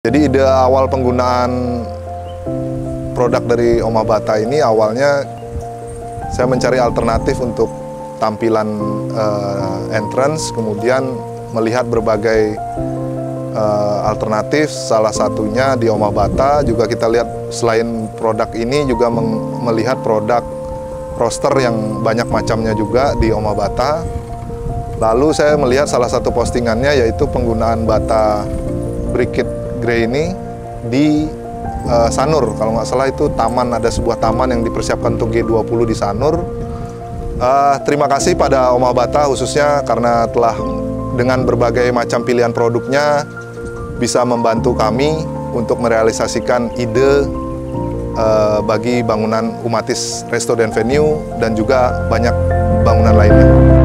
Jadi ide awal penggunaan produk dari Oma Bata ini awalnya saya mencari alternatif untuk tampilan uh, entrance, kemudian melihat berbagai uh, alternatif, salah satunya di Oma Bata juga kita lihat selain produk ini juga melihat produk roster yang banyak macamnya juga di Oma Bata. Lalu saya melihat salah satu postingannya yaitu penggunaan bata briquette Grey ini di uh, Sanur. Kalau nggak salah itu taman, ada sebuah taman yang dipersiapkan untuk G20 di Sanur. Uh, terima kasih pada Oma Bata khususnya karena telah dengan berbagai macam pilihan produknya bisa membantu kami untuk merealisasikan ide uh, bagi bangunan Umatis Resto dan Venue dan juga banyak bangunan lainnya.